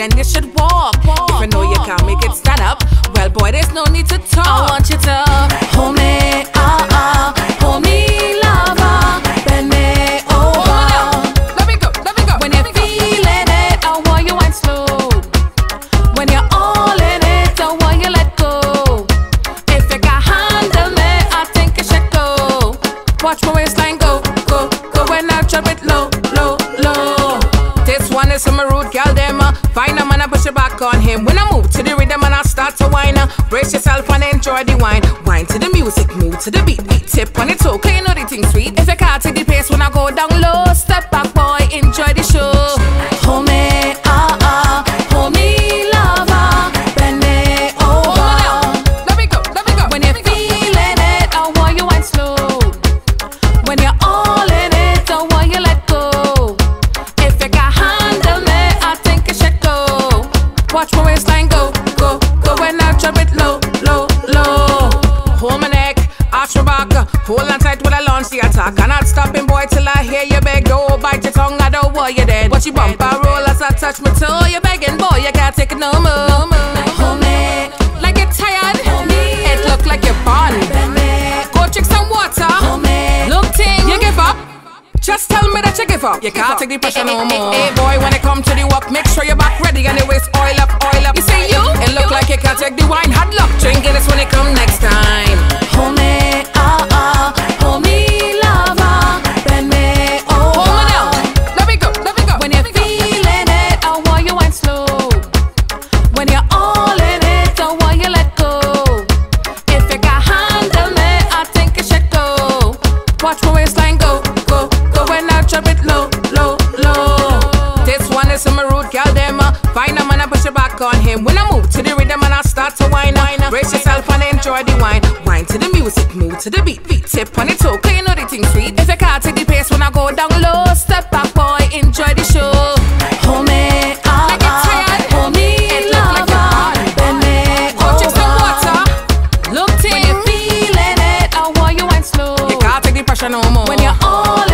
then you should walk. If you know you can't make it stand up, well, boy, there's no need to talk. I want you to hold me, ah ah, hold me, lover, bend me over. Let me go, let me go. When you're feeling it, I want you wine slow. When you're all in it, I want you let go. If you can handle me, I think you should go. Watch my waistline go, go, go when I drop it low. A rude girl, them. Uh, find a man, I push it back on him. When I move to the rhythm and I start to wine, uh, brace yourself and enjoy the wine. Wine to the music, move to the beat. Waistline go, go, go when I drop it low, low, low. Hold my neck, arch my back, hold on tight when I launch the attack. I'm not stopping, boy, till I hear you beg. Don't bite your tongue, I don't want you dead. Watch you bump and roll as I touch my toe. You're begging, boy, you can't take it no more. Give up. You can't take the pressure no eh, eh, more. Hey boy, when it come to the walk, make sure your back ready and the waist oil up, oil up. You see you? It look like you can't take the wine. Hard luck, drinking this when it come next time. This one is from a rude girl, them. Uh, find a man, I push it back on him. When I move to the rhythm and I start to wine, wine. Brace yourself and enjoy the wine. Wine to the music, move to the beat, beat tip on it, okay, you know the thing sweet. If you can't take the pace when I go down low, step back, boy, enjoy the show. Hold me, ah ah, hold me, me Go drink some water. Look, ting. When you're feeling